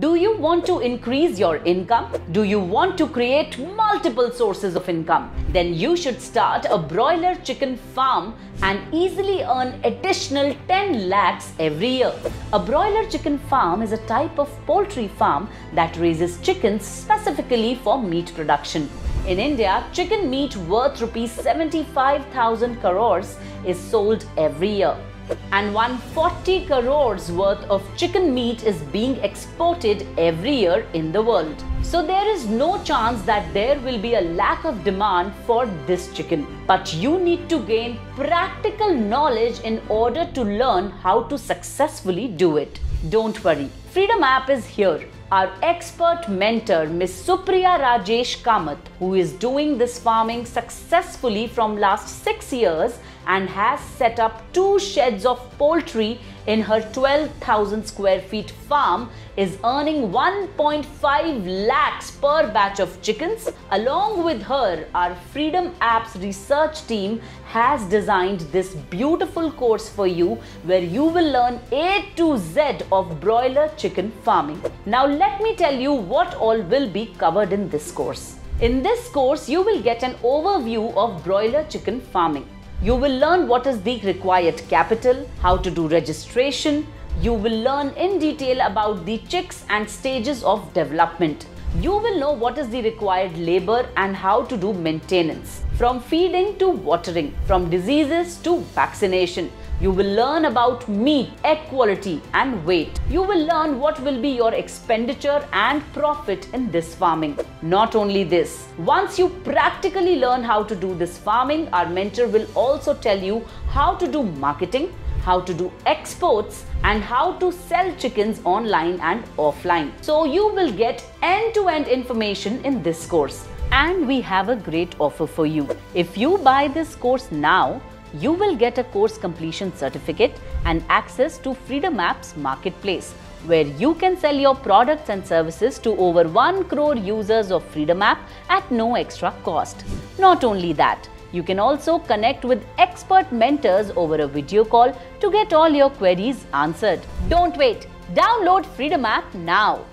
Do you want to increase your income? Do you want to create multiple sources of income? Then you should start a broiler chicken farm and easily earn additional 10 lakhs every year. A broiler chicken farm is a type of poultry farm that raises chickens specifically for meat production. In India, chicken meat worth rupees 75,000 crores is sold every year and 140 crores worth of chicken meat is being exported every year in the world. So there is no chance that there will be a lack of demand for this chicken. But you need to gain practical knowledge in order to learn how to successfully do it. Don't worry, ffreedom app is here. Our expert mentor, Ms. Supriya Rajesh Kamath, who is doing this farming successfully from last 6 years and has set up two sheds of poultry in her 12,000 square feet farm is earning 1.5 lakhs per batch of chickens. Along with her, our ffreedom Apps research team has designed this beautiful course for you where you will learn A to Z of broiler chicken farming. Now let me tell you what all will be covered in this course. In this course, you will get an overview of broiler chicken farming. You will learn what is the required capital, how to do registration. You will learn in detail about the chicks and stages of development. You will know what is the required labor and how to do maintenance. From feeding to watering, from diseases to vaccination. You will learn about meat, egg quality and weight. You will learn what will be your expenditure and profit in this farming. Not only this, once you practically learn how to do this farming, our mentor will also tell you how to do marketing, how to do exports and how to sell chickens online and offline. So you will get end-to-end information in this course. And we have a great offer for you. If you buy this course now, you will get a course completion certificate and access to ffreedom Apps Marketplace, where you can sell your products and services to over 1 crore users of ffreedom App at no extra cost. Not only that, you can also connect with expert mentors over a video call to get all your queries answered. Don't wait, download ffreedom App now.